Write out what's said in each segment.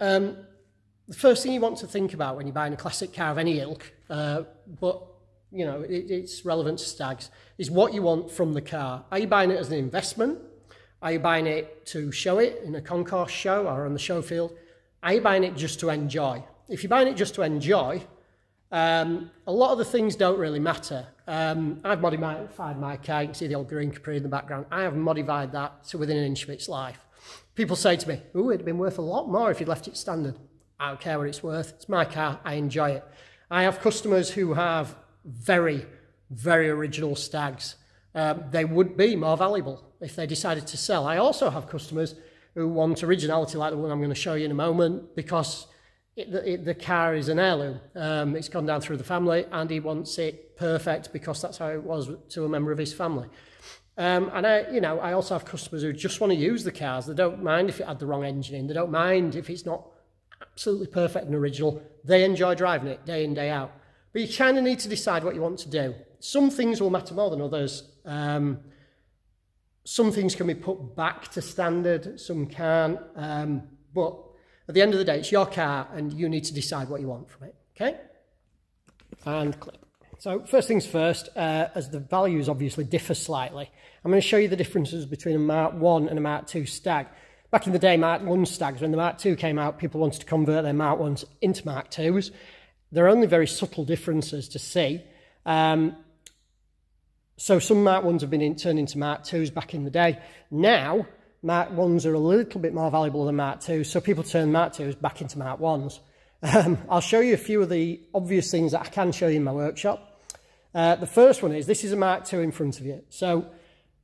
um, the first thing you want to think about when you're buying a classic car of any ilk, uh, but you know it, it's relevant to stags, is what you want from the car. Are you buying it as an investment? Are you buying it to show it in a concours show or on the show field? Are you buying it just to enjoy? If you're buying it just to enjoy, um, a lot of the things don't really matter. Um, I've modified my car. You can see the old green Capri in the background. I have modified that to within an inch of its life. People say to me, oh, it'd been worth a lot more if you'd left it standard. I don't care what it's worth. It's my car. I enjoy it. I have customers who have very, very original stags. Um, they would be more valuable if they decided to sell. I also have customers who want originality like the one I'm going to show you in a moment because it, it, the car is an heirloom. Um, it's gone down through the family and he wants it perfect because that's how it was to a member of his family. Um, and I, you know, I also have customers who just want to use the cars. They don't mind if it had the wrong engine in. They don't mind if it's not absolutely perfect and original. They enjoy driving it day in, day out. But you kind of need to decide what you want to do. Some things will matter more than others. Um, some things can be put back to standard, some can't. Um, but at the end of the day, it's your car and you need to decide what you want from it. Okay? And click. So first things first, uh, as the values obviously differ slightly, I'm going to show you the differences between a Mark 1 and a Mark 2 stag. Back in the day, Mark 1 stags, when the Mark 2 came out, people wanted to convert their Mark 1s into Mark 2s. There are only very subtle differences to see. Um, so some Mark 1s have been in, turned into Mark 2s back in the day. Now, Mark 1s are a little bit more valuable than Mark 2s, so people turn Mark 2s back into Mark 1s. Um, I'll show you a few of the obvious things that I can show you in my workshop. Uh, the first one is, this is a Mark II in front of you. So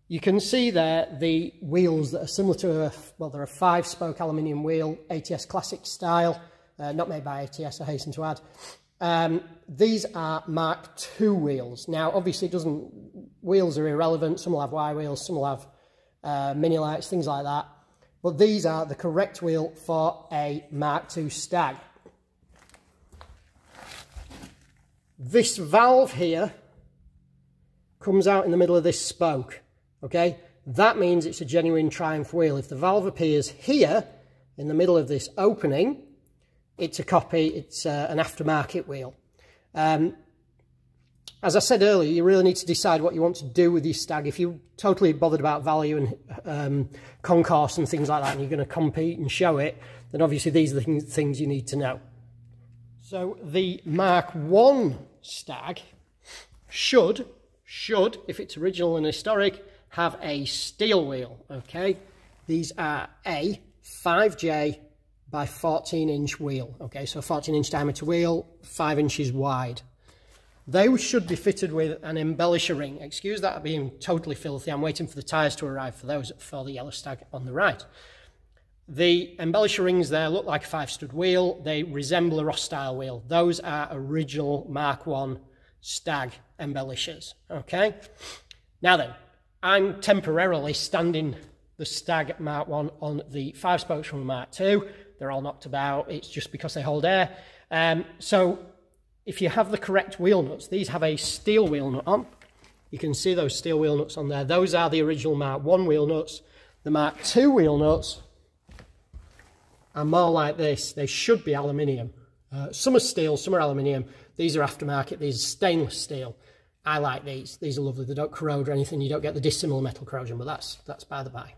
you can see there the wheels that are similar to a, well, they're a five-spoke aluminium wheel, ATS Classic style, uh, not made by ATS, I hasten to add. Um, these are Mark II wheels. Now, obviously, it doesn't, wheels are irrelevant. Some will have Y wheels, some will have uh, Minilites, things like that. But these are the correct wheel for a Mark II Stag. This valve here comes out in the middle of this spoke, okay? That means it's a genuine Triumph wheel. If the valve appears here, in the middle of this opening, it's a copy, it's uh, an aftermarket wheel. Um, as I said earlier, you really need to decide what you want to do with your stag. If you're totally bothered about value and um, concours and things like that, and you're going to compete and show it, then obviously these are the things you need to know. So the Mark 1 stag should, should, if it's original and historic, have a steel wheel, okay? These are a 5J by 14 inch wheel, okay? So 14 inch diameter wheel, 5 inches wide. They should be fitted with an embellisher ring. Excuse that being totally filthy. I'm waiting for the tyres to arrive for those for the yellow stag on the right. The embellisher rings there look like a five stud wheel. They resemble a Rostyle wheel. Those are original Mark 1 stag embellishers. Okay. Now then, I'm temporarily standing the stag Mark 1 on the five spokes from Mark 2. They're all knocked about. It's just because they hold air. Um, so if you have the correct wheel nuts, these have a steel wheel nut on. You can see those steel wheel nuts on there. Those are the original Mark 1 wheel nuts. The Mark 2 wheel nuts are more like this. They should be aluminium. Uh, some are steel, some are aluminium. These are aftermarket, these are stainless steel. I like these. These are lovely. They don't corrode or anything. You don't get the dissimilar metal corrosion, but that's that's by the by.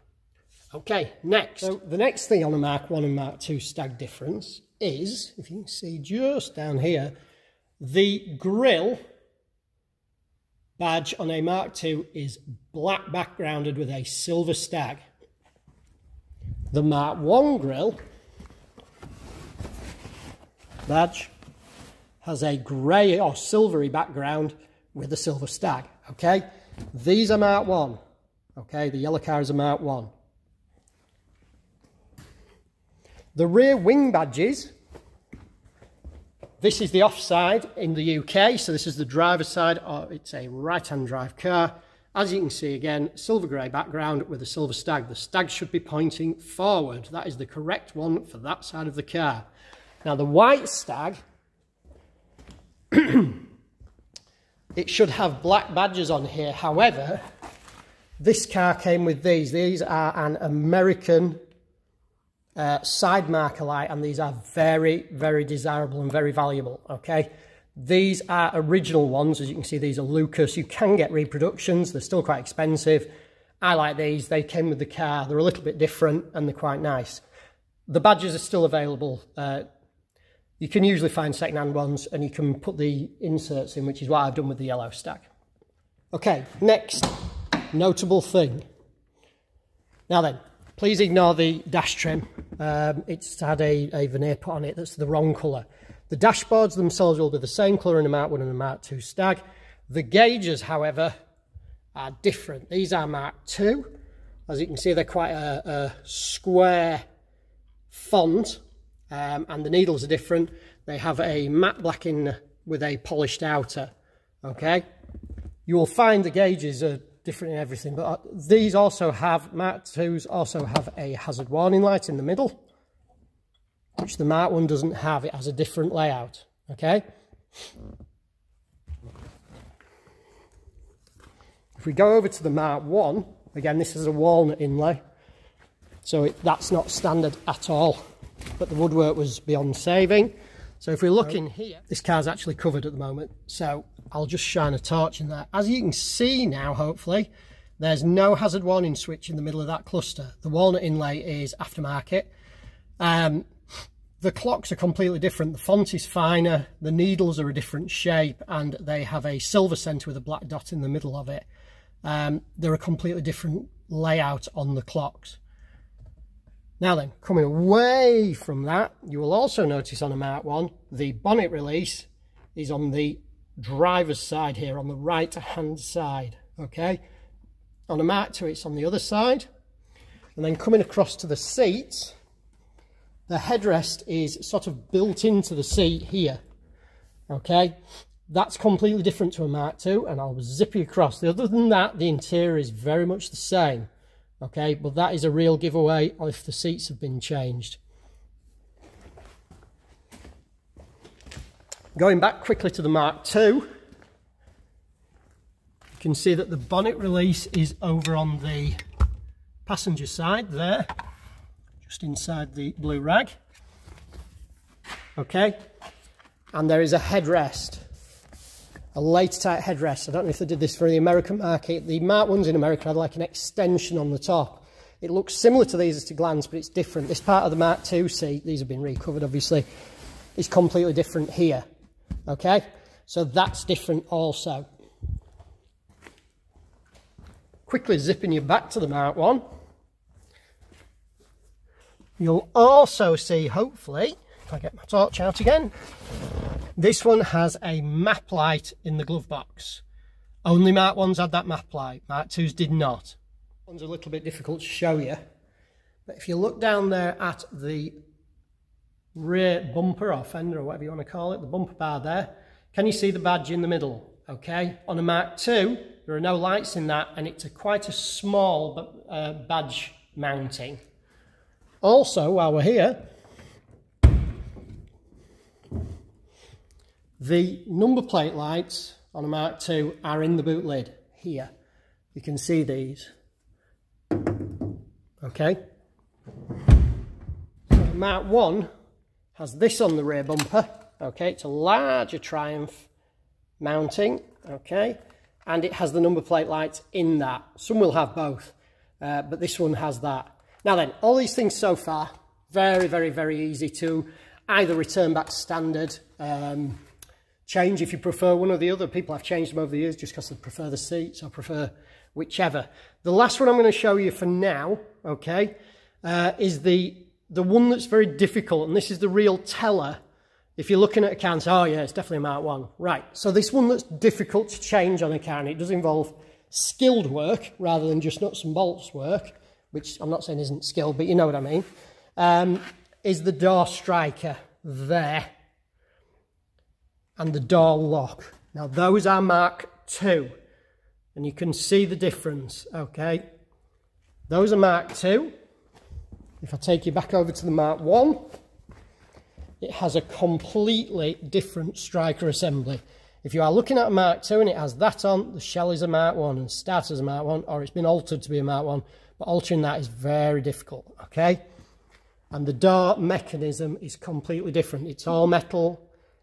Okay, next. So the next thing on a Mark 1 and Mark 2 stag difference is, if you can see just down here, the grill badge on a Mark II is black backgrounded with a silver stag. The Mark 1 grill badge has a grey or silvery background with a silver stag, okay? These are Mark 1, okay? The yellow car is a Mark 1. The rear wing badges, this is the offside in the UK, so this is the driver's side, or it's a right-hand drive car. As you can see again, silver grey background with a silver stag. The stag should be pointing forward. That is the correct one for that side of the car. Now the white stag, it should have black badges on here. However, this car came with these. These are an American uh, side marker light, and these are very, very desirable and very valuable, okay? These are original ones. As you can see, these are Lucas. You can get reproductions. They're still quite expensive. I like these. They came with the car. They're a little bit different and they're quite nice. The badges are still available. Uh, you can usually find second-hand ones and you can put the inserts in, which is what I've done with the yellow stag. Okay, next notable thing. Now then, please ignore the dash trim. Um, it's had a, a veneer put on it that's the wrong colour. The dashboards themselves will be the same colour in a Mark 1 and a Mark 2 Stag. The gauges, however, are different. These are Mark 2. As you can see, they're quite a, a square font, um, and the needles are different. They have a matte black in with a polished outer, okay? You will find the gauges are different in everything, but uh, these also have, Mark 2s also have a hazard warning light in the middle which the Mark 1 doesn't have. It has a different layout, okay? If we go over to the Mark 1, again, this is a walnut inlay, so it, that's not standard at all, but the woodwork was beyond saving. So if we look in here, this car's actually covered at the moment, so I'll just shine a torch in there. As you can see now, hopefully, there's no hazard warning switch in the middle of that cluster. The walnut inlay is aftermarket. Um, the clocks are completely different. The font is finer, the needles are a different shape, and they have a silver centre with a black dot in the middle of it. Um, they're a completely different layout on the clocks. Now then, coming away from that, you will also notice on a Mark 1, the bonnet release is on the driver's side here, on the right hand side, okay? On a Mark 2, it's on the other side. And then coming across to the seats, the headrest is sort of built into the seat here. Okay, that's completely different to a Mark 2, and I'll zip you across. The other than that, the interior is very much the same. Okay, but that is a real giveaway if the seats have been changed. Going back quickly to the Mark II, you can see that the bonnet release is over on the passenger side there just inside the blue rag. Okay, and there is a headrest, a later type headrest. I don't know if they did this for the American market. The Mark ones in America had like an extension on the top. It looks similar to these at a glance, but it's different. This part of the Mark II seat, these have been recovered obviously, is completely different here. Okay, so that's different also. Quickly zipping you back to the Mark 1. You'll also see, hopefully, if I get my torch out again, this one has a map light in the glove box. Only Mark 1s had that map light, Mark 2s did not. One's a little bit difficult to show you, but if you look down there at the rear bumper or fender or whatever you want to call it, the bumper bar there, can you see the badge in the middle? Okay, on a Mark 2, there are no lights in that and it's a quite a small uh, badge mounting. Also, while we're here, the number plate lights on a Mark II are in the boot lid here. You can see these. Okay. So Mark 1 has this on the rear bumper. Okay, it's a larger Triumph mounting. Okay, and it has the number plate lights in that. Some will have both, uh, but this one has that. Now then, all these things so far, very, very, very easy to either return back standard, um, change if you prefer one or the other. People have changed them over the years just because they prefer the seats or prefer whichever. The last one I'm going to show you for now, okay, uh, is the, the one that's very difficult, and this is the real teller. If you're looking at a car and say, oh yeah, it's definitely a Mark 1. Right, so this one that's difficult to change on a car, and it does involve skilled work rather than just nuts and bolts work, which I'm not saying isn't skilled, but you know what I mean, um, is the door striker there and the door lock. Now those are Mark II and you can see the difference, okay? Those are Mark II. If I take you back over to the Mark 1, it has a completely different striker assembly. If you are looking at a Mark II and it has that on, the shell is a Mark 1 and starts as a Mark 1, or it's been altered to be a Mark 1, but altering that is very difficult, okay? And the door mechanism is completely different. It's all metal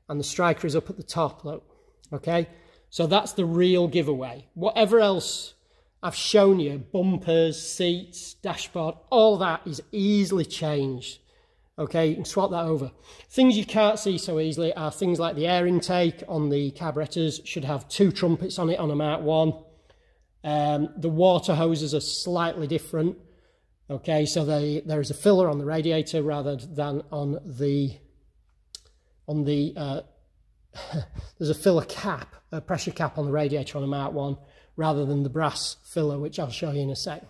and the striker is up at the top, look. Okay? So that's the real giveaway. Whatever else I've shown you, bumpers, seats, dashboard, all that is easily changed. Okay, you can swap that over. Things you can't see so easily are things like the air intake on the carburetors should have two trumpets on it on a Mark 1. Um, the water hoses are slightly different. Okay, so they, there is a filler on the radiator rather than on the on the uh, there's a filler cap, a pressure cap on the radiator on a Mark 1 rather than the brass filler, which I'll show you in a second.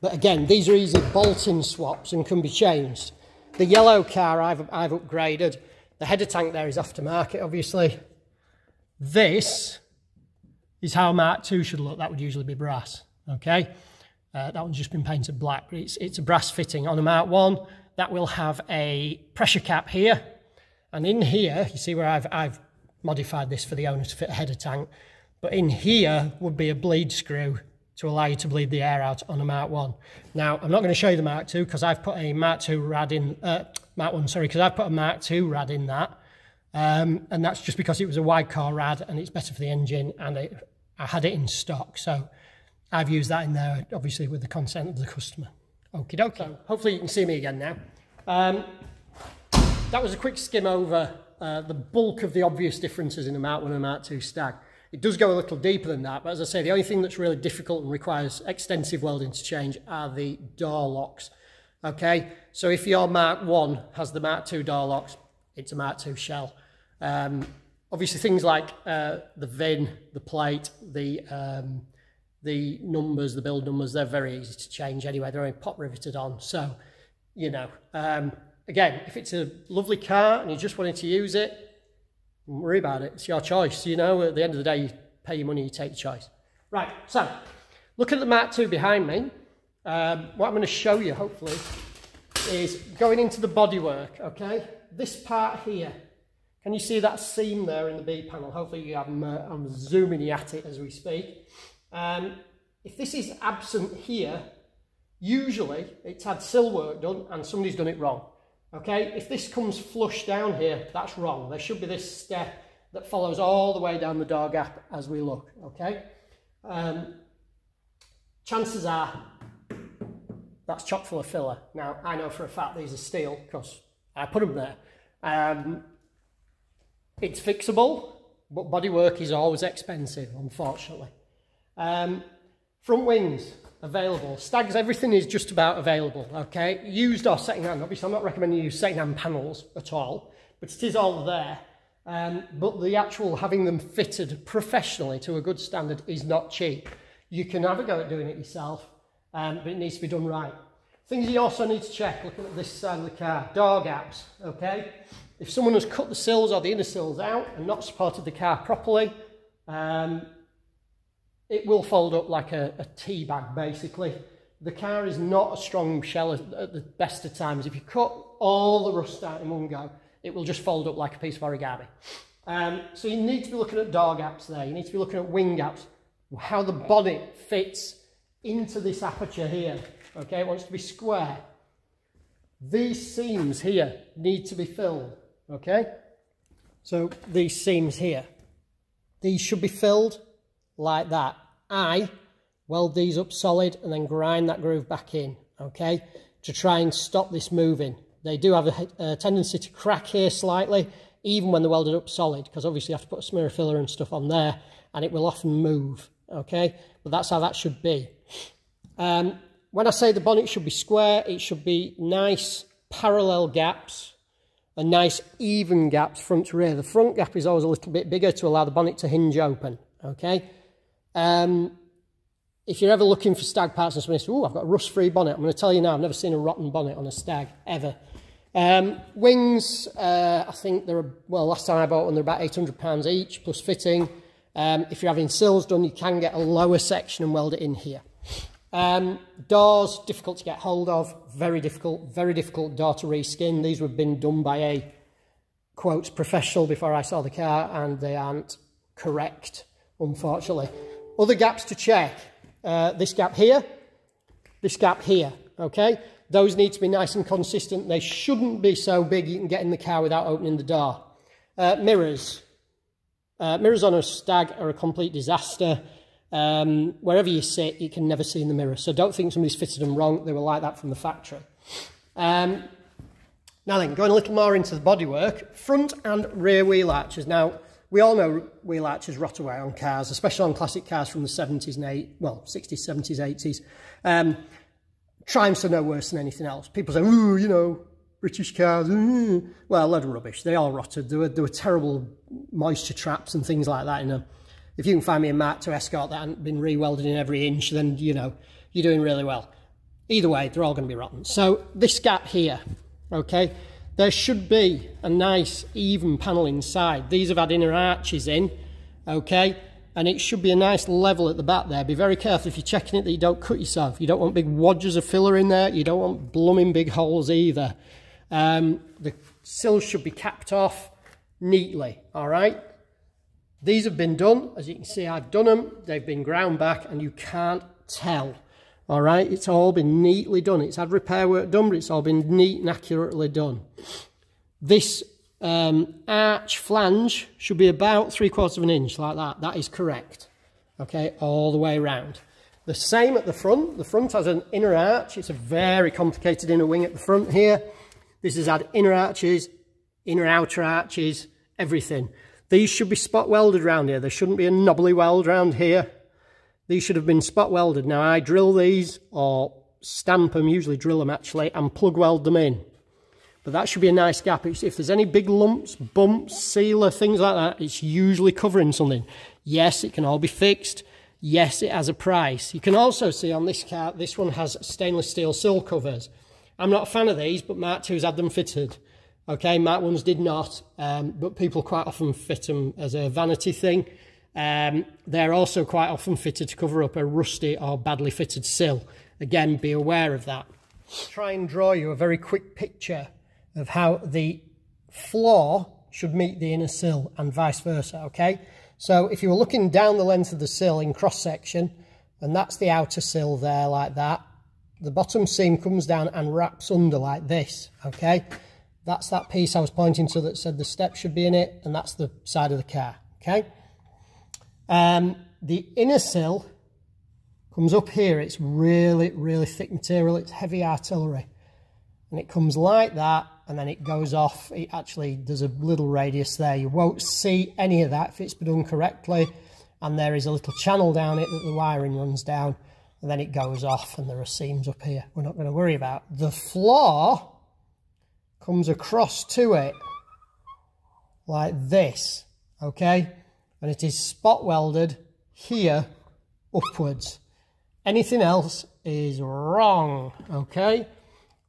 But again, these are easy bolting swaps and can be changed. The yellow car I've, I've upgraded. The header tank there is aftermarket, obviously. This is how Mark II should look. That would usually be brass, okay? Uh, that one's just been painted black, it's, it's a brass fitting. On a Mark 1, that will have a pressure cap here. And in here, you see where I've, I've modified this for the owner to fit a header tank. But in here would be a bleed screw to allow you to bleed the air out on a Mark 1. Now, I'm not going to show you the Mark 2 because I've put a Mark 2 rad in, uh, Mark 1, sorry, because I've put a Mark 2 rad in that. Um, and that's just because it was a wide car rad and it's better for the engine and it, I had it in stock. So I've used that in there, obviously, with the consent of the customer. Okie dokie. So hopefully you can see me again now. Um, that was a quick skim over uh, the bulk of the obvious differences in a Mark 1 and Mark 2 stag. It does go a little deeper than that, but as I say, the only thing that's really difficult and requires extensive welding to change are the door locks. Okay, so if your Mark 1 has the Mark 2 door locks, it's a Mark 2 shell. Um, obviously things like uh, the VIN, the plate, the um, the numbers, the build numbers, they're very easy to change anyway. They're only pop riveted on. So, you know, um, again, if it's a lovely car and you just wanted to use it, don't worry about it. It's your choice. You know, at the end of the day, you pay your money, you take your choice. Right, so look at the Mark II behind me. Um, what I'm going to show you, hopefully, is going into the bodywork, okay? This part here. Can you see that seam there in the B panel? Hopefully you have, uh, I'm zooming at it as we speak. Um, if this is absent here, usually it's had sill work done and somebody's done it wrong. Okay, if this comes flush down here, that's wrong. There should be this step that follows all the way down the door gap as we look, okay? Um, chances are that's chock full of filler. Now, I know for a fact these are steel because I put them there. Um, it's fixable, but bodywork is always expensive, unfortunately. Um, front wings, available. Stags, everything is just about available, okay? Used or second-hand. Obviously, I'm not recommending you use second-hand panels at all, but it is all there. Um, but the actual having them fitted professionally to a good standard is not cheap. You can have a go at doing it yourself, um, but it needs to be done right. Things you also need to check, looking at this side of the car, door gaps, okay? If someone has cut the sills or the inner sills out and not supported the car properly, um, it will fold up like a, a tea bag basically. The car is not a strong shell at the best of times. If you cut all the rust out in one go, it will just fold up like a piece of origami. Um, so you need to be looking at door gaps there. You need to be looking at wing gaps, how the bonnet fits into this aperture here. Okay, it wants to be square. These seams here need to be filled. Okay, so these seams here, these should be filled like that. I weld these up solid and then grind that groove back in, okay, to try and stop this moving. They do have a, a tendency to crack here slightly, even when they're welded up solid, because obviously you have to put a smear filler and stuff on there, and it will often move, okay? But that's how that should be. Um, when I say the bonnet should be square, it should be nice parallel gaps and nice even gaps front to rear. The front gap is always a little bit bigger to allow the bonnet to hinge open, okay? Um, if you're ever looking for stag parts and somebody says, oh, I've got a rust-free bonnet, I'm going to tell you now, I've never seen a rotten bonnet on a stag, ever. Um, wings, uh, I think they're, well, last time I bought one, they're about £800 each, plus fitting. Um, if you're having sills done, you can get a lower section and weld it in here. Um, doors, difficult to get hold of, very difficult, very difficult door to reskin. These have been done by a, quotes, professional before I saw the car, and they aren't correct, unfortunately. Other gaps to check. Uh, this gap here, this gap here, okay? Those need to be nice and consistent. They shouldn't be so big you can get in the car without opening the door. Uh, mirrors. Uh, mirrors on a stag are a complete disaster. Um, wherever you sit, you can never see in the mirror. So don't think somebody's fitted them wrong. They were like that from the factory. Um, now then, going a little more into the bodywork, front and rear wheel arches. Now, we all know wheel arches rot away on cars, especially on classic cars from the 70s and 80s, well, 60s, 70s, 80s. Um, Triumphs are no worse than anything else. People say, ooh, you know, British cars, ooh. well, a load of rubbish. They all rotted. There were, there were terrible moisture traps and things like that in them. If you can find me a Mark 2 Escort that hasn't been re-welded in every inch, then, you know, you're doing really well. Either way, they're all going to be rotten. So this gap here, okay, there should be a nice even panel inside. These have had inner arches in, okay, and it should be a nice level at the back there. Be very careful if you're checking it that you don't cut yourself. You don't want big wadges of filler in there. You don't want blooming big holes either. Um, the sills should be capped off neatly, all right? These have been done. As you can see, I've done them. They've been ground back and you can't tell, all right? It's all been neatly done. It's had repair work done, but it's all been neat and accurately done. This um, arch flange should be about three quarters of an inch like that. That is correct. Okay, all the way around. The same at the front. The front has an inner arch. It's a very complicated inner wing at the front here. This has had inner arches, inner outer arches, everything. These should be spot welded around here. There shouldn't be a knobbly weld around here. These should have been spot welded. Now I drill these or stamp them, usually drill them actually, and plug weld them in. But that should be a nice gap. If there's any big lumps, bumps, sealer, things like that, it's usually covering something. Yes, it can all be fixed. Yes, it has a price. You can also see on this car, this one has stainless steel sill covers. I'm not a fan of these, but Mark II's had them fitted. Okay, Mark 1s did not, um, but people quite often fit them as a vanity thing. Um, they're also quite often fitted to cover up a rusty or badly fitted sill. Again, be aware of that. Try and draw you a very quick picture of how the floor should meet the inner sill and vice versa, okay? So if you were looking down the length of the sill in cross section, and that's the outer sill there like that, the bottom seam comes down and wraps under like this, okay? That's that piece I was pointing to that said the step should be in it, and that's the side of the car, okay? Um, the inner sill comes up here. It's really, really thick material. It's heavy artillery. And it comes like that and then it goes off. It actually, does a little radius there. You won't see any of that if it's done correctly. And there is a little channel down it that the wiring runs down. And then it goes off and there are seams up here. We're not going to worry about. The floor comes across to it like this, okay? And it is spot welded here upwards. Anything else is wrong, okay?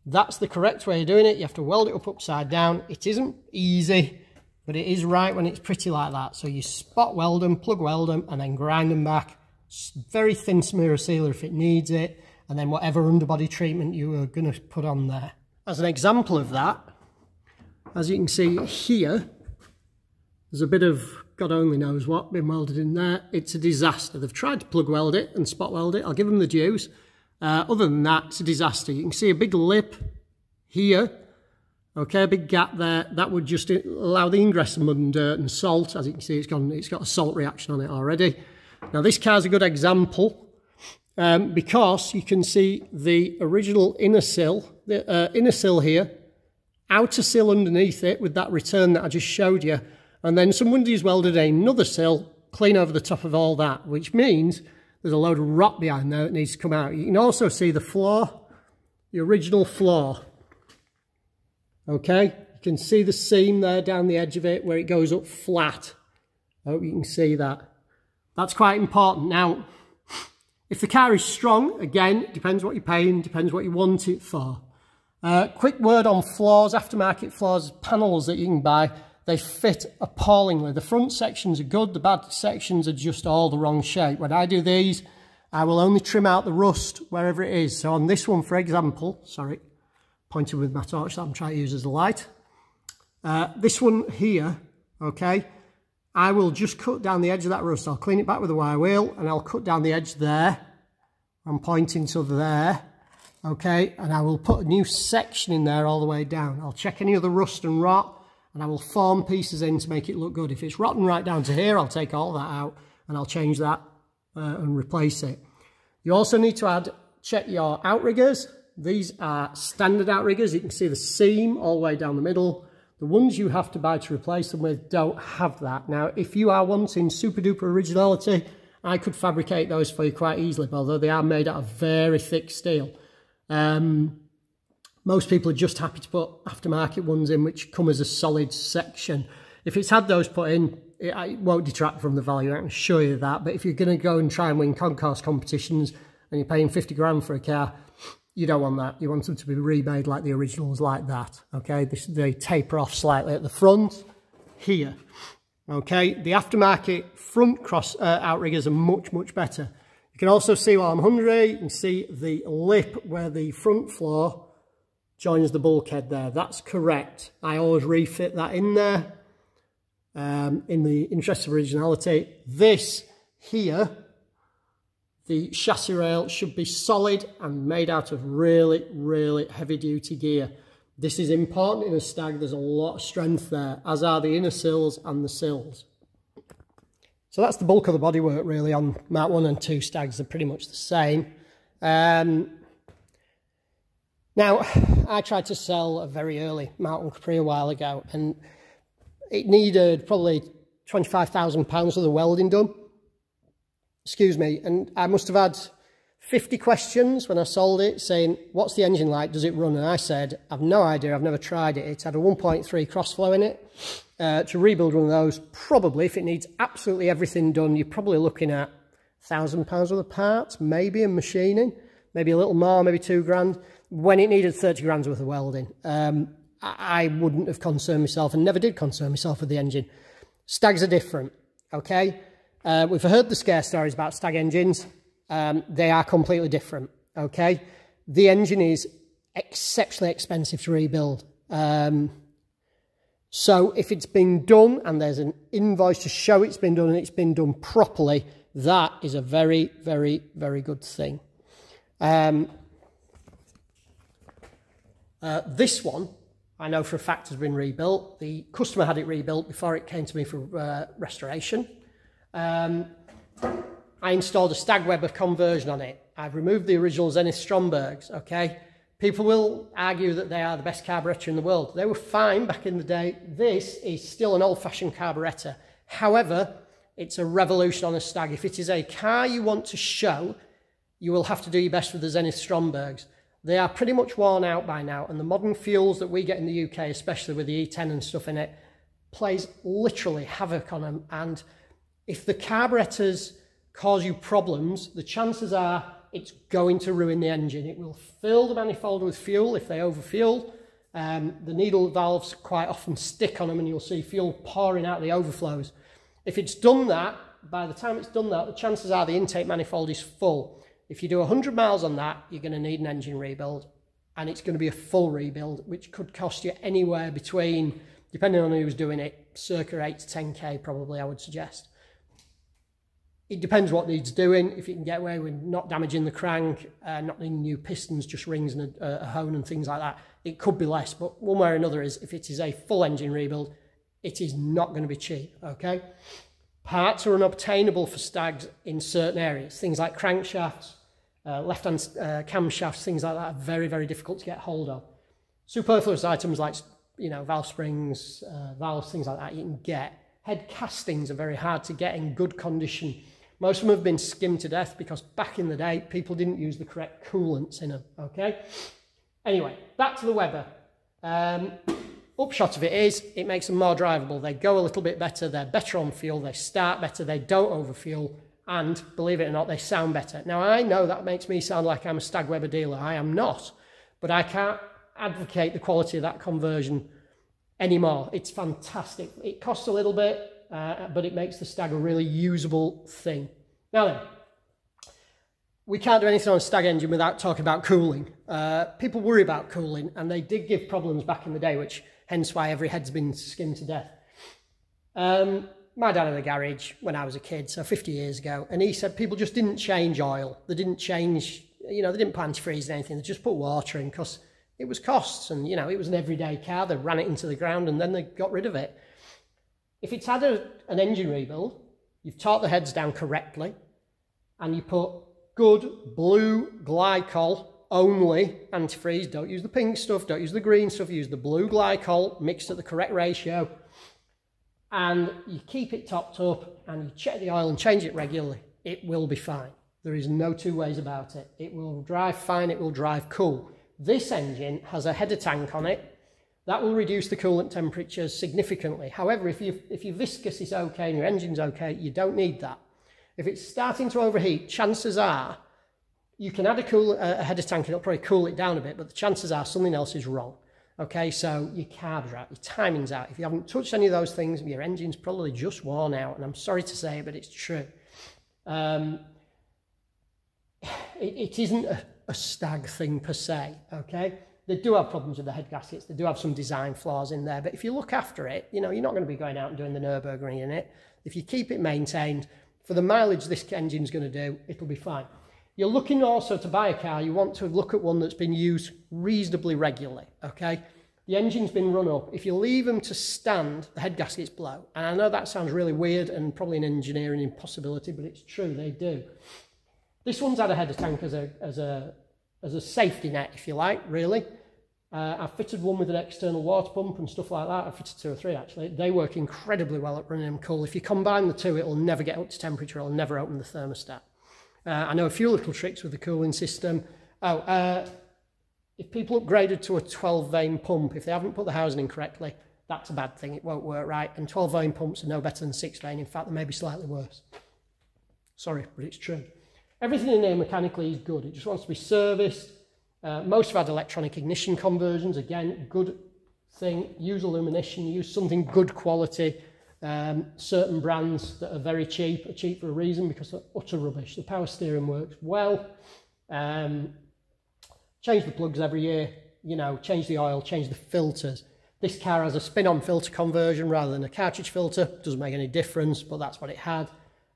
That's the correct way of doing it. You have to weld it up upside down. It isn't easy, but it is right when it's pretty like that. So you spot weld them, plug weld them, and then grind them back. Very thin smear of sealer if it needs it, and then whatever underbody treatment you are going to put on there. As an example of that, as you can see here, there's a bit of God only knows what been welded in there. It's a disaster. They've tried to plug weld it and spot weld it. I'll give them the dues. Uh, other than that, it's a disaster. You can see a big lip here. Okay, a big gap there. That would just allow the ingress of mud and dirt and salt. As you can see, it's, gone, it's got a salt reaction on it already. Now, this car's a good example um, because you can see the original inner sill, the uh, inner sill here, outer sill underneath it with that return that I just showed you. And then someone somebody's welded another sill clean over the top of all that, which means there's a load of rot behind there that needs to come out. You can also see the floor, the original floor. Okay, you can see the seam there down the edge of it where it goes up flat. I hope you can see that. That's quite important. Now, if the car is strong, again, depends what you're paying, depends what you want it for. Uh, quick word on floors, aftermarket floors, panels that you can buy. They fit appallingly. The front sections are good, the bad sections are just all the wrong shape. When I do these, I will only trim out the rust wherever it is. So on this one, for example, sorry, pointing with my torch that I'm trying to use as a light. Uh, this one here, okay, I will just cut down the edge of that rust. I'll clean it back with a wire wheel and I'll cut down the edge there. I'm pointing to there. okay, and I will put a new section in there all the way down. I'll check any other rust and rot, and I will form pieces in to make it look good. If it's rotten right down to here, I'll take all that out, and I'll change that uh, and replace it. You also need to add, check your outriggers. These are standard outriggers. You can see the seam all the way down the middle. The ones you have to buy to replace them with don't have that. Now, if you are wanting super duper originality, I could fabricate those for you quite easily, although they are made out of very thick steel. Um, most people are just happy to put aftermarket ones in, which come as a solid section. If it's had those put in, it, it won't detract from the value, I can assure you that. But if you're going to go and try and win concours competitions and you're paying 50 grand for a car, you don't want that. You want them to be remade like the originals like that. Okay, this, they taper off slightly at the front here. Okay, the aftermarket front cross uh, outriggers are much, much better. You can also see while I'm hungry, you can see the lip where the front floor joins the bulkhead there. That's correct. I always refit that in there um, in the interest of originality. This here the chassis rail should be solid and made out of really, really heavy duty gear. This is important in a stag, there's a lot of strength there, as are the inner sills and the sills. So that's the bulk of the bodywork really on Mark 1 and 2 stags, they're pretty much the same. Um, now, I tried to sell a very early 1 Capri a while ago and it needed probably £25,000 worth of welding done excuse me, and I must have had 50 questions when I sold it saying, what's the engine like? Does it run? And I said, I've no idea. I've never tried it. It had a 1.3 crossflow in it. Uh, to rebuild one of those, probably, if it needs absolutely everything done, you're probably looking at £1,000 worth of parts, maybe in machining, maybe a little more, maybe two grand. When it needed 30 grand worth of welding, um, I, I wouldn't have concerned myself and never did concern myself with the engine. Stags are different, okay? Uh, we've heard the scare stories about Stag engines. Um, they are completely different, okay? The engine is exceptionally expensive to rebuild. Um, so if it's been done and there's an invoice to show it's been done and it's been done properly, that is a very, very, very good thing. Um, uh, this one, I know for a fact has been rebuilt. The customer had it rebuilt before it came to me for uh, restoration. Um, I installed a Stag Weber conversion on it. I've removed the original Zenith Strombergs, okay? People will argue that they are the best carburettor in the world. They were fine back in the day. This is still an old-fashioned carburettor. However, it's a revolution on a Stag. If it is a car you want to show, you will have to do your best with the Zenith Strombergs. They are pretty much worn out by now, and the modern fuels that we get in the UK, especially with the E10 and stuff in it, plays literally havoc on them. And if the carburetors cause you problems, the chances are it's going to ruin the engine. It will fill the manifold with fuel if they overfuel. Um, the needle valves quite often stick on them and you'll see fuel pouring out the overflows. If it's done that, by the time it's done that, the chances are the intake manifold is full. If you do 100 miles on that, you're going to need an engine rebuild and it's going to be a full rebuild, which could cost you anywhere between, depending on who's doing it, circa 8 to 10k probably, I would suggest. It depends what needs doing. If you can get away with not damaging the crank, uh, not needing new pistons, just rings and a, a hone and things like that, it could be less. But one way or another is if it is a full engine rebuild, it is not going to be cheap, okay? Parts are unobtainable for stags in certain areas. Things like crankshafts, uh, left-hand uh, camshafts, things like that are very, very difficult to get hold of. Superfluous items like, you know, valve springs, uh, valves, things like that you can get. Head castings are very hard to get in good condition most of them have been skimmed to death because back in the day, people didn't use the correct coolants in them, okay? Anyway, back to the Weber. Um, upshot of it is, it makes them more drivable. They go a little bit better, they're better on fuel, they start better, they don't overfuel, and believe it or not, they sound better. Now, I know that makes me sound like I'm a Stag Weber dealer. I am not, but I can't advocate the quality of that conversion anymore. It's fantastic. It costs a little bit, uh, but it makes the stag a really usable thing. Now then, we can't do anything on a stag engine without talking about cooling. Uh, people worry about cooling, and they did give problems back in the day, which hence why every head's been skimmed to death. Um, my dad had a garage when I was a kid, so 50 years ago, and he said people just didn't change oil. They didn't change you know, they didn't put antifreeze or anything. They just put water in because it was costs. And, you know, it was an everyday car. They ran it into the ground and then they got rid of it. If it's had a, an engine rebuild, you've torqued the heads down correctly and you put good blue glycol only antifreeze. Don't use the pink stuff, don't use the green stuff, use the blue glycol mixed at the correct ratio. And you keep it topped up and you check the oil and change it regularly. It will be fine. There is no two ways about it. It will drive fine, it will drive cool. This engine has a header tank on it. That will reduce the coolant temperatures significantly. However, if, you, if your viscous is okay and your engine's okay, you don't need that. If it's starting to overheat, chances are you can add a, cool, a header tank and it'll probably cool it down a bit, but the chances are something else is wrong. Okay, so your carbs are out, your timing's out. If you haven't touched any of those things, your engine's probably just worn out. And I'm sorry to say it, but it's true. Um, it, it isn't a, a stag thing per se, okay? They do have problems with the head gaskets. They do have some design flaws in there. But if you look after it, you know, you're not going to be going out and doing the Nürburgring in it. If you keep it maintained, for the mileage this engine's going to do, it'll be fine. You're looking also to buy a car, you want to look at one that's been used reasonably regularly, okay? The engine's been run up. If you leave them to stand, the head gaskets blow. And I know that sounds really weird and probably an engineering impossibility, but it's true, they do. This one's had a header tank as a, as a, as a safety net, if you like, really. Uh, I've fitted one with an external water pump and stuff like that. I've fitted two or three actually. They work incredibly well at running them cool. If you combine the two, it'll never get up to temperature. It'll never open the thermostat. Uh, I know a few little tricks with the cooling system. Oh, uh, if people upgraded to a 12 vane pump, if they haven't put the housing in correctly, that's a bad thing. It won't work right. And 12 vane pumps are no better than 6 vane. In fact, they may be slightly worse. Sorry, but it's true. Everything in there mechanically is good. It just wants to be serviced. Uh, most of our electronic ignition conversions. Again, good thing. Use Lumenition. Use something good quality. Um, certain brands that are very cheap are cheap for a reason because they're utter rubbish. The power steering works well. Um, change the plugs every year, you know, change the oil, change the filters. This car has a spin-on filter conversion rather than a cartridge filter. Doesn't make any difference, but that's what it had.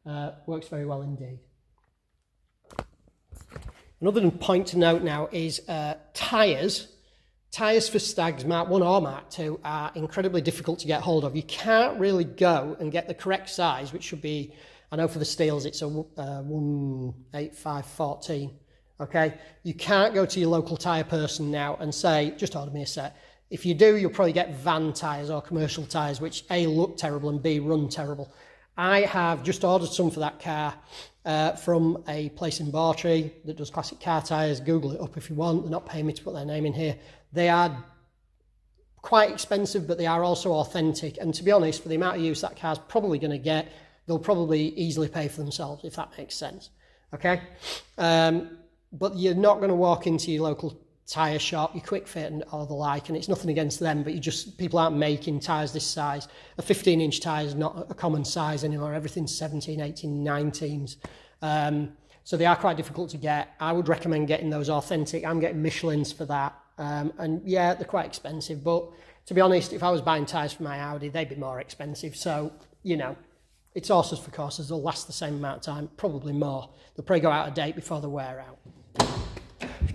Uh, works very well indeed. Another point to note now is uh, tyres Tyres for Stags Mark 1 or Mark 2 are incredibly difficult to get hold of. You can't really go and get the correct size, which should be, I know for the Steels it's a uh, 18514, okay? You can't go to your local tyre person now and say, just order me a set. If you do, you'll probably get van tyres or commercial tyres, which A, look terrible and B, run terrible. I have just ordered some for that car uh, from a place in Bawtry that does classic car tyres. Google it up if you want. They're not paying me to put their name in here. They are quite expensive, but they are also authentic. And to be honest, for the amount of use that car's probably going to get, they'll probably easily pay for themselves, if that makes sense. Okay? Um, but you're not going to walk into your local tyre shop, your quick fit and all the like, and it's nothing against them, but you just, people aren't making tyres this size. A 15 inch tyre is not a common size anymore, everything's 17, 18, 19s. Um, so they are quite difficult to get. I would recommend getting those authentic, I'm getting Michelin's for that. Um, and yeah, they're quite expensive, but to be honest, if I was buying tyres for my Audi, they'd be more expensive. So, you know, it's horses for courses, they'll last the same amount of time, probably more. They'll probably go out of date before they wear out.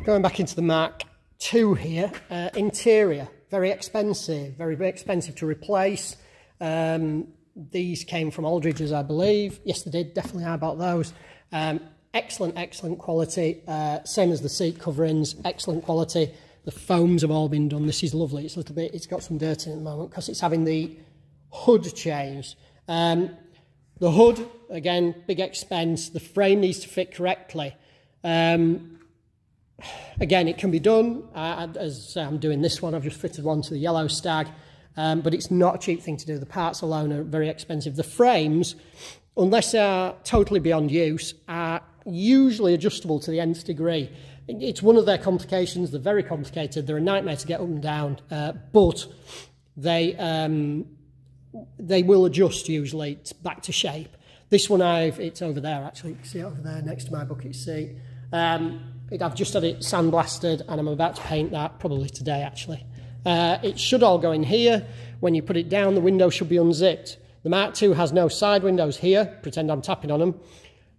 Going back into the Mark 2 here, uh, interior, very expensive, very, very expensive to replace. Um, these came from Aldridge's, I believe. Yes, they did. Definitely, I bought those. Um, excellent, excellent quality. Uh, same as the seat coverings, excellent quality. The foams have all been done. This is lovely. It's a little bit, it's got some dirt in at the moment because it's having the hood changed. Um, the hood, again, big expense. The frame needs to fit correctly. Um, again, it can be done. Uh, as I'm doing this one, I've just fitted one to the yellow stag. Um, but it's not a cheap thing to do. The parts alone are very expensive. The frames, unless they are totally beyond use, are usually adjustable to the nth degree. It's one of their complications. They're very complicated. They're a nightmare to get up and down, uh, but they um, they will adjust usually back to shape. This one I've it's over there actually. You can see it over there next to my bucket seat. Um, I've just had it sandblasted and I'm about to paint that probably today actually. Uh, it should all go in here. When you put it down, the window should be unzipped. The Mark II has no side windows here. Pretend I'm tapping on them.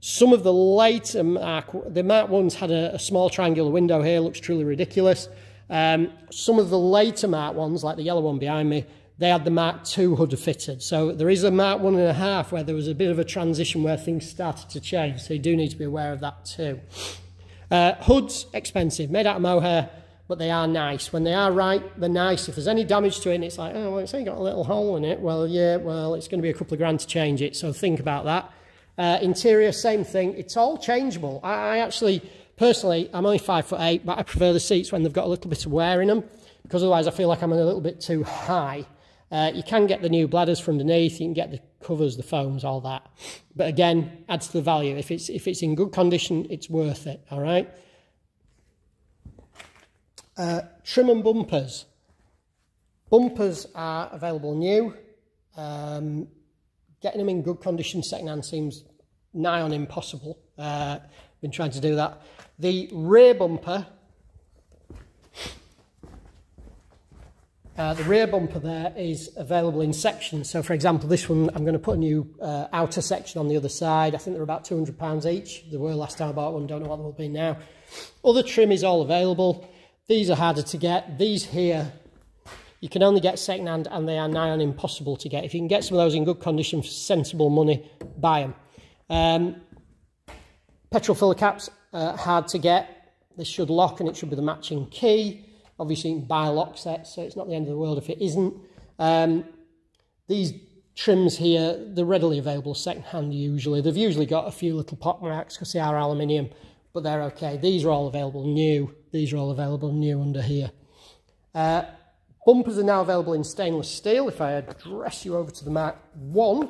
Some of the later Mark, the Mark 1s had a, a small triangular window here, looks truly ridiculous. Um, some of the later Mark 1s, like the yellow one behind me, they had the Mark II hood fitted. So there is a Mark one and a half where there was a bit of a transition where things started to change. So you do need to be aware of that too. Uh, hoods, expensive, made out of mohair, but they are nice. When they are right, they're nice. If there's any damage to it and it's like, oh, well, it's only got a little hole in it, well, yeah, well, it's going to be a couple of grand to change it. So think about that. Uh, interior, same thing. It's all changeable. I, I actually, personally, I'm only five foot eight, but I prefer the seats when they've got a little bit of wear in them because otherwise I feel like I'm a little bit too high. Uh, you can get the new bladders from underneath, you can get the covers, the foams, all that. But again, adds to the value. If it's, if it's in good condition, it's worth it, all right? Uh, trim and bumpers. Bumpers are available new. Um, getting them in good condition second-hand seems nigh on impossible. Uh, been trying to do that. The rear bumper, uh, the rear bumper there is available in sections. So for example, this one, I'm going to put a new uh, outer section on the other side. I think they're about £200 each. They were last time I bought one, don't know what they'll be now. Other trim is all available. These are harder to get. These here you can only get second hand and they are nigh on impossible to get. If you can get some of those in good condition for sensible money, buy them. Um, petrol filler caps, uh, hard to get. This should lock and it should be the matching key. Obviously, you can buy lock sets, so it's not the end of the world if it isn't. Um, these trims here, they're readily available second hand usually. They've usually got a few little pot marks because they are aluminium, but they're okay. These are all available new. These are all available new under here. Uh, Bumpers are now available in stainless steel. If I address you over to the Mark 1,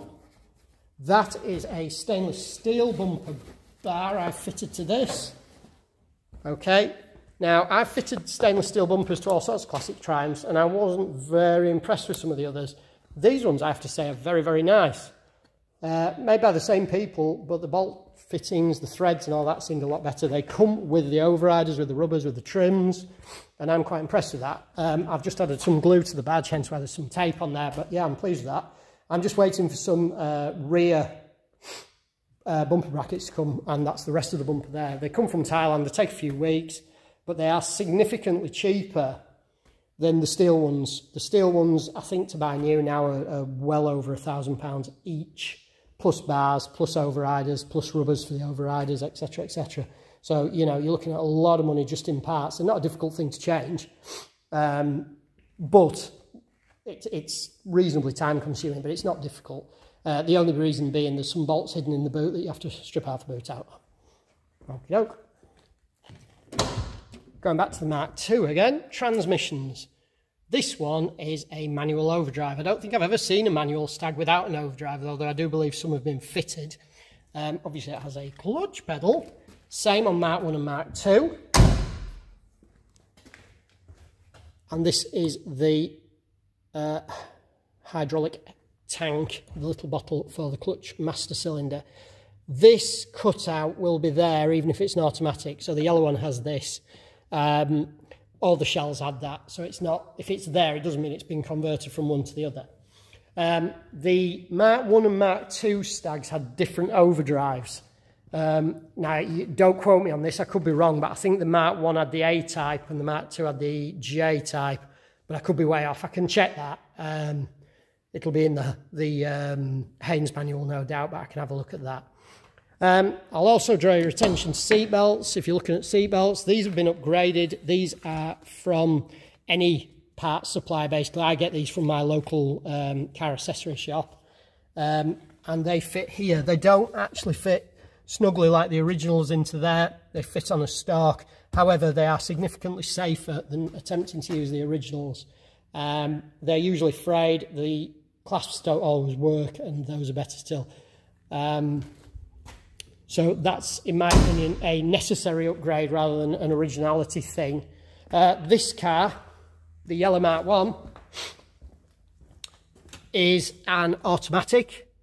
that is a stainless steel bumper bar I fitted to this. Okay, now I've fitted stainless steel bumpers to all sorts of classic Triumphs and I wasn't very impressed with some of the others. These ones, I have to say, are very, very nice. Uh, made by the same people, but the bolt fittings, the threads and all that seemed a lot better. They come with the overriders, with the rubbers, with the trims and I'm quite impressed with that. Um, I've just added some glue to the badge, hence why there's some tape on there, but yeah, I'm pleased with that. I'm just waiting for some uh, rear uh, bumper brackets to come, and that's the rest of the bumper there. They come from Thailand, they take a few weeks, but they are significantly cheaper than the steel ones. The steel ones, I think to buy new now are, are well over a thousand pounds each, plus bars, plus overriders, plus rubbers for the overriders, etc., etc. So, you know, you're looking at a lot of money just in parts and not a difficult thing to change. Um, but it, it's reasonably time consuming, but it's not difficult. Uh, the only reason being there's some bolts hidden in the boot that you have to strip half the boot out. Okie doke. Going back to the Mark II again, transmissions. This one is a manual overdrive. I don't think I've ever seen a manual stag without an overdrive, although I do believe some have been fitted. Um, obviously, it has a clutch pedal, same on Mark 1 and Mark 2. And this is the uh, hydraulic tank, the little bottle for the clutch master cylinder. This cutout will be there even if it's an automatic. So the yellow one has this. Um, all the shells had that. So it's not, if it's there, it doesn't mean it's been converted from one to the other. Um, the Mark 1 and Mark 2 stags had different overdrives. Um, now, don't quote me on this, I could be wrong, but I think the Mark 1 had the A type and the Mark 2 had the J type, but I could be way off. I can check that. Um, it'll be in the, the um, Haynes manual, no doubt, but I can have a look at that. Um, I'll also draw your attention to seat belts. If you're looking at seat belts, these have been upgraded. These are from any parts supply, basically. I get these from my local um, car accessory shop. Um, and they fit here. They don't actually fit snugly like the originals into there. They fit on a stalk. However, they are significantly safer than attempting to use the originals. Um, they're usually frayed. The clasps don't always work, and those are better still. Um, so that's, in my opinion, a necessary upgrade rather than an originality thing. Uh, this car, the Yellow Mark 1, is an automatic.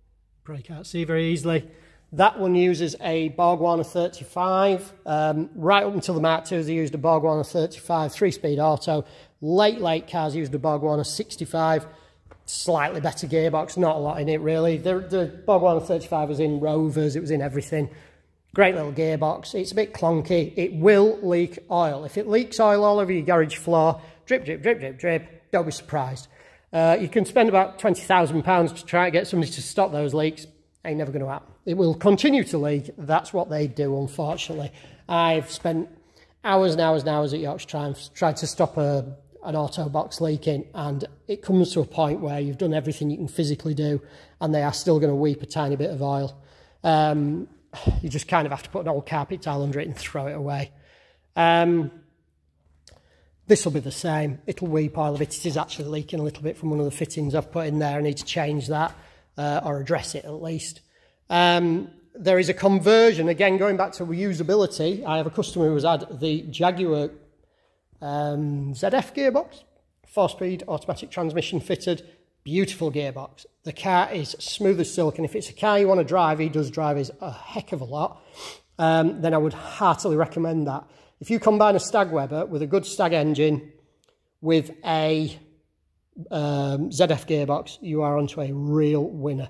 Probably can't see very easily. That one uses a Borg 35. Um, right up until the Mark II, they used a Borg 35 three-speed auto. Late, late cars used a Borg 65. Slightly better gearbox, not a lot in it really. The, the Borg 35 was in Rovers, it was in everything. Great little gearbox. It's a bit clunky. It will leak oil. If it leaks oil all over your garage floor, drip, drip, drip, drip, drip, don't be surprised. Uh, you can spend about £20,000 to try to get somebody to stop those leaks. Ain't never going to happen. It will continue to leak. That's what they do, unfortunately. I've spent hours and hours and hours at Yorkshire trying to stop a, an auto box leaking and it comes to a point where you've done everything you can physically do and they are still going to weep a tiny bit of oil. Um, you just kind of have to put an old carpet tile under it and throw it away. Um, this will be the same. It'll weep oil a bit. It is actually leaking a little bit from one of the fittings I've put in there. I need to change that uh, or address it at least. Um, there is a conversion, again, going back to reusability. I have a customer who has had the Jaguar um, ZF gearbox, four-speed automatic transmission fitted, beautiful gearbox. The car is smooth as silk, and if it's a car you want to drive, he does drive is a heck of a lot, um, then I would heartily recommend that. If you combine a Stag Weber with a good Stag engine, with a um, ZF gearbox, you are onto a real winner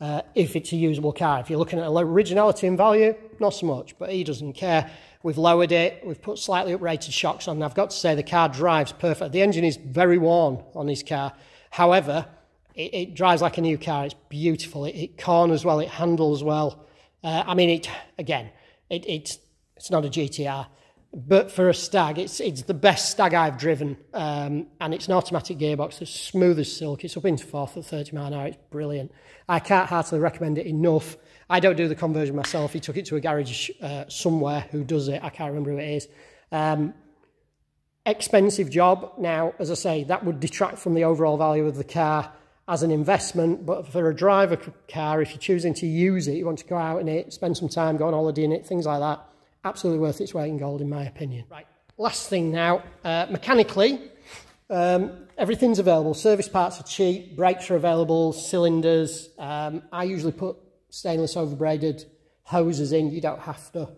uh, if it's a usable car. If you're looking at originality and value, not so much, but he doesn't care. We've lowered it, we've put slightly uprated shocks on. I've got to say the car drives perfect. The engine is very worn on his car. However, it, it drives like a new car. It's beautiful. It, it corners well, it handles well. Uh, I mean, it again, it, it's, it's not a GTR, but for a stag, it's it's the best stag I've driven, um, and it's an automatic gearbox that's smooth as silk. It's up into fourth at 30 mile an hour. It's brilliant. I can't heartily recommend it enough. I don't do the conversion myself. He took it to a garage uh, somewhere who does it. I can't remember who it is. Um, expensive job. Now, as I say, that would detract from the overall value of the car as an investment. But for a driver car, if you're choosing to use it, you want to go out in it, spend some time, go on holiday in it, things like that absolutely worth its weight in gold, in my opinion. Right, last thing now, uh, mechanically, um, everything's available. Service parts are cheap, brakes are available, cylinders. Um, I usually put stainless overbraided hoses in, you don't have to.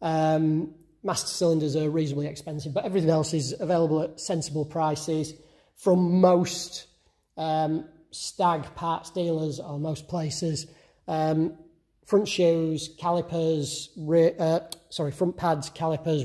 Um, master cylinders are reasonably expensive, but everything else is available at sensible prices from most um, stag parts dealers or most places. Um, front shoes, calipers, uh, sorry, front pads, calipers,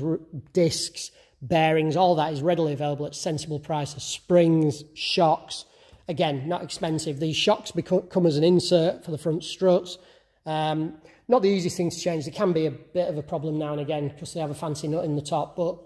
discs, bearings, all that is readily available at sensible prices. Springs, shocks, again, not expensive. These shocks become, come as an insert for the front struts. Um, not the easiest thing to change. They can be a bit of a problem now and again because they have a fancy nut in the top, but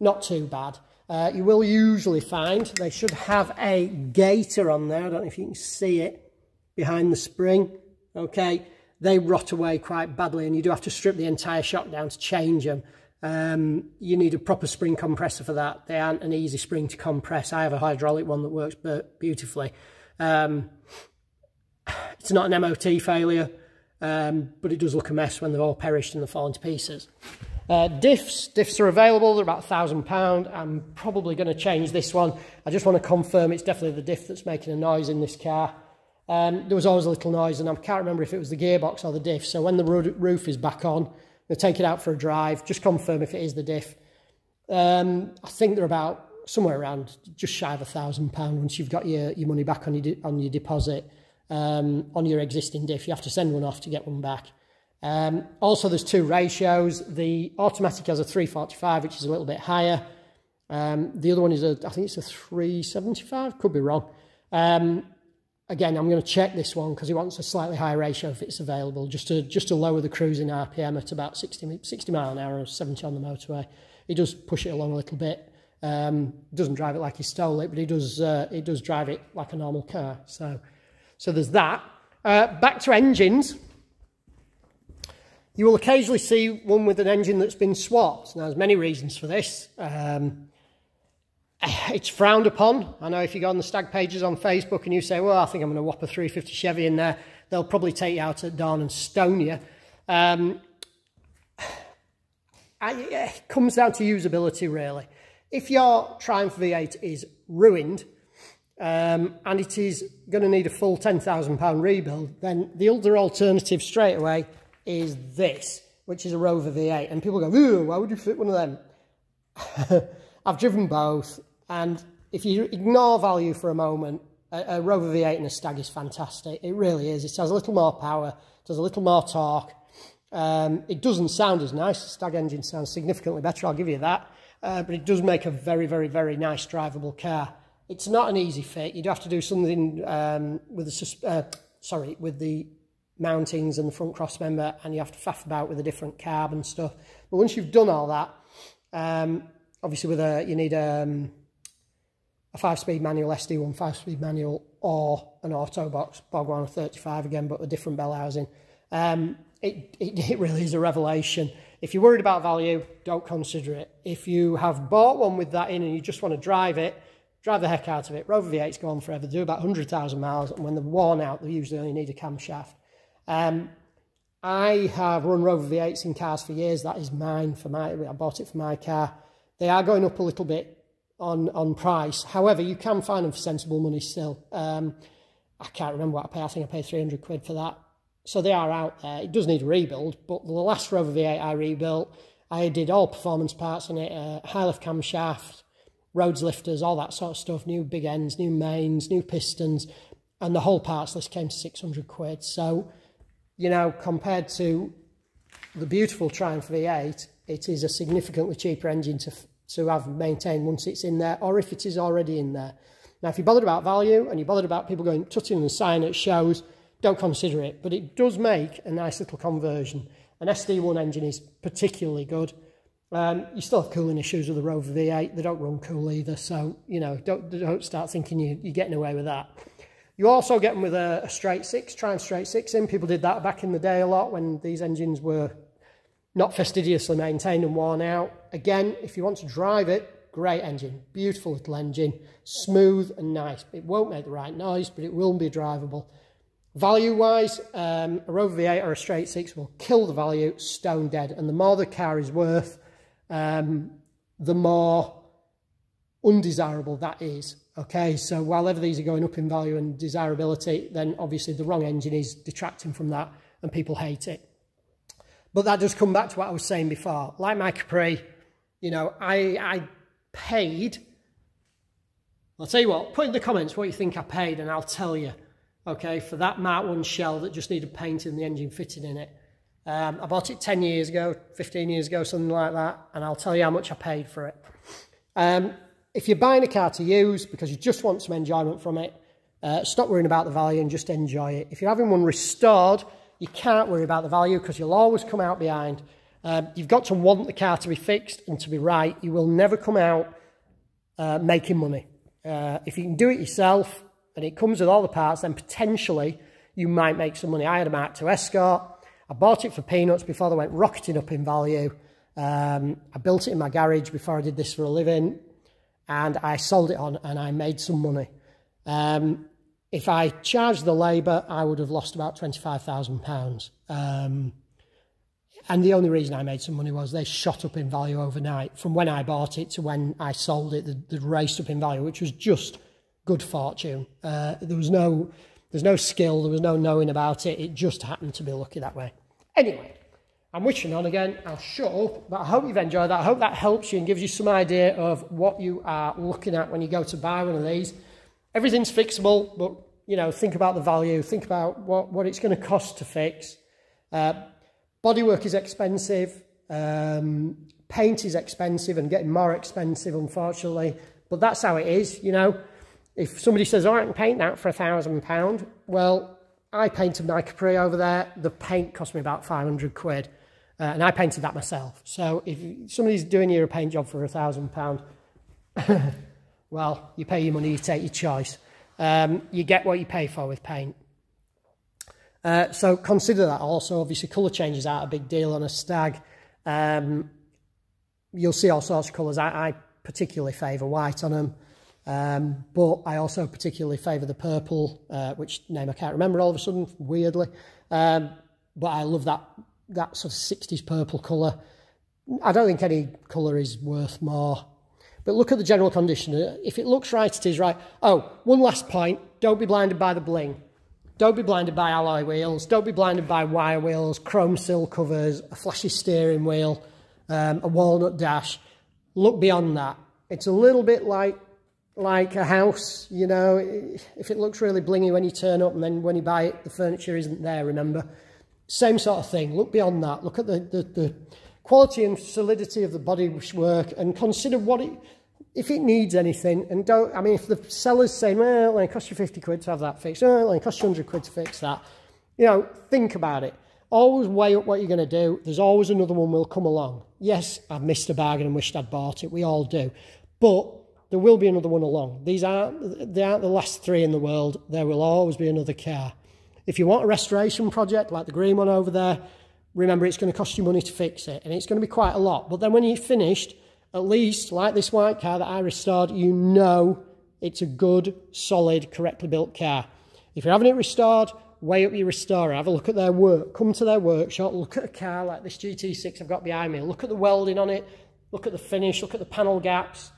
not too bad. Uh, you will usually find they should have a gaiter on there. I don't know if you can see it behind the spring. Okay, they rot away quite badly and you do have to strip the entire shock down to change them. Um, you need a proper spring compressor for that. They aren't an easy spring to compress. I have a hydraulic one that works beautifully. Um, it's not an MOT failure, um, but it does look a mess when they've all perished and they're falling to pieces. Uh, diffs, diffs are available, they're about £1,000. I'm probably going to change this one. I just want to confirm it's definitely the diff that's making a noise in this car. Um, there was always a little noise, and I can't remember if it was the gearbox or the diff. So when the roof is back on, we'll take it out for a drive, just confirm if it is the diff. Um, I think they're about somewhere around just shy of a thousand pound once you've got your, your money back on your on your deposit um, on your existing diff. You have to send one off to get one back. Um, also, there's two ratios. The automatic has a 345, which is a little bit higher. Um, the other one is a, I think it's a 375, could be wrong. Um, again, I'm going to check this one because he wants a slightly higher ratio if it's available, just to just to lower the cruising RPM at about 60, 60 mile an hour or 70 on the motorway. He does push it along a little bit. Um, doesn't drive it like he stole it, but he does uh, he does drive it like a normal car. So, so there's that. Uh, back to engines. You will occasionally see one with an engine that's been swapped. Now, there's many reasons for this. Um, it's frowned upon. I know if you go on the stag pages on Facebook and you say, well, I think I'm going to whop a 350 Chevy in there, they'll probably take you out at dawn and stone you. Um, it comes down to usability, really. If your Triumph V8 is ruined um, and it is going to need a full £10,000 rebuild, then the other alternative straight away is this, which is a Rover V8. And people go, why would you fit one of them? I've driven both. And if you ignore value for a moment, a, a Rover V8 and a Stag is fantastic. It really is. It has a little more power, does a little more torque. Um, it doesn't sound as nice. The Stag engine sounds significantly better, I'll give you that. Uh, but it does make a very, very, very nice drivable car. It's not an easy fit. You'd have to do something um, with the uh, sorry with the mountings and the front cross member, and you have to faff about with a different carb and stuff. But once you've done all that, um, obviously with a you need um, a five-speed manual SD1 five-speed manual or an auto box, Borg-Warner 35 again, but a different bell housing. Um, it, it, it really is a revelation. If you're worried about value, don't consider it. If you have bought one with that in and you just want to drive it, drive the heck out of it. Rover V8's gone forever. Do about 100,000 miles, and when they're worn out, they usually only need a camshaft. Um, I have run Rover V8s in cars for years. That is mine for my. I bought it for my car. They are going up a little bit on on price. However, you can find them for sensible money still. Um, I can't remember what I pay. I think I paid 300 quid for that. So they are out there. It does need a rebuild, but the last Rover V8 I rebuilt, I did all performance parts in it, uh, high lift camshaft, Rhoads lifters, all that sort of stuff, new big ends, new mains, new pistons, and the whole parts list came to 600 quid. So, you know, compared to the beautiful Triumph V8, it is a significantly cheaper engine to, to have maintained once it's in there, or if it is already in there. Now, if you're bothered about value and you're bothered about people going tutting and sign at shows, don't consider it. But it does make a nice little conversion. An SD1 engine is particularly good. Um, you still have cooling issues with the Rover V8. They don't run cool either. So, you know, don't, don't start thinking you, you're getting away with that. You also get them with a, a straight six, Triumph straight six in. People did that back in the day a lot when these engines were not fastidiously maintained and worn out. Again, if you want to drive it, great engine, beautiful little engine, smooth and nice. It won't make the right noise, but it will be drivable. Value-wise, um, a Rover V8 or a straight six will kill the value stone dead. And the more the car is worth, um, the more undesirable that is. Okay, so while are going up in value and desirability, then obviously the wrong engine is detracting from that and people hate it. But that does come back to what I was saying before. Like my Capri, you know, I, I paid, I'll tell you what, put in the comments what you think I paid and I'll tell you, okay, for that Mark 1 shell that just needed painting the engine fitted in it. Um, I bought it 10 years ago, 15 years ago, something like that, and I'll tell you how much I paid for it. Um, if you're buying a car to use because you just want some enjoyment from it, uh, stop worrying about the value and just enjoy it. If you're having one restored, you can't worry about the value because you'll always come out behind. Um, you've got to want the car to be fixed and to be right. You will never come out uh, making money. Uh, if you can do it yourself and it comes with all the parts, then potentially you might make some money. I had a Mark II Escort. I bought it for peanuts before they went rocketing up in value. Um, I built it in my garage before I did this for a living and I sold it on and I made some money. Um, if I charged the labour, I would have lost about £25,000. Um, and the only reason I made some money was they shot up in value overnight. From when I bought it to when I sold it, they, raced up in value, which was just good fortune. Uh, there was no there's no skill, there was no knowing about it. It just happened to be lucky that way. Anyway, I'm wishing on again. I'll shut up, but I hope you've enjoyed that. I hope that helps you and gives you some idea of what you are looking at when you go to buy one of these. Everything's fixable, but you know, think about the value, think about what, what it's going to cost to fix. Uh, bodywork is expensive, um, paint is expensive and getting more expensive, unfortunately. But that's how it is, you know. If somebody says, oh, I can paint that for a thousand pound, well, I painted my Capri over there. The paint cost me about 500 quid. Uh, and I painted that myself. So if somebody's doing you a paint job for a thousand pound, well, you pay your money, you take your choice. Um, you get what you pay for with paint. Uh, so consider that also. Obviously, colour changes aren't a big deal on a stag. Um, you'll see all sorts of colours. I, I particularly favour white on them. Um, but I also particularly favour the purple, uh, which name I can't remember all of a sudden, weirdly. Um, but I love that that sort of 60s purple colour. I don't think any colour is worth more. But look at the general condition. If it looks right, it is right. Oh, one last point. Don't be blinded by the bling. Don't be blinded by alloy wheels. Don't be blinded by wire wheels, chrome sill covers, a flashy steering wheel, um, a walnut dash. Look beyond that. It's a little bit like like a house, you know, if it looks really blingy when you turn up and then when you buy it, the furniture isn't there, remember? same sort of thing. Look beyond that. Look at the, the, the quality and solidity of the bodywork and consider what it, if it needs anything. And don't, I mean, if the seller's saying, well, it cost you 50 quid to have that fixed, well, it cost you 100 quid to fix that, you know, think about it. Always weigh up what you're going to do. There's always another one will come along. Yes, I've missed a bargain and wished I'd bought it. We all do. But there will be another one along. These aren't, they aren't the last three in the world. There will always be another car. If you want a restoration project like the green one over there, remember it's going to cost you money to fix it and it's going to be quite a lot. But then when you're finished, at least like this white car that I restored, you know it's a good, solid, correctly built car. If you're having it restored, weigh up your restorer, have a look at their work, come to their workshop, look at a car like this GT6 I've got behind me, look at the welding on it, look at the finish, look at the panel gaps,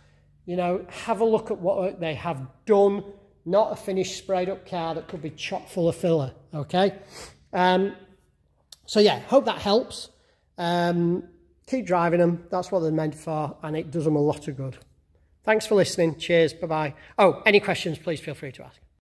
you know, have a look at what they have done, not a finished sprayed up car that could be chock full of filler, okay? Um, so yeah, hope that helps. Um, keep driving them, that's what they're meant for, and it does them a lot of good. Thanks for listening, cheers, bye-bye. Oh, any questions, please feel free to ask.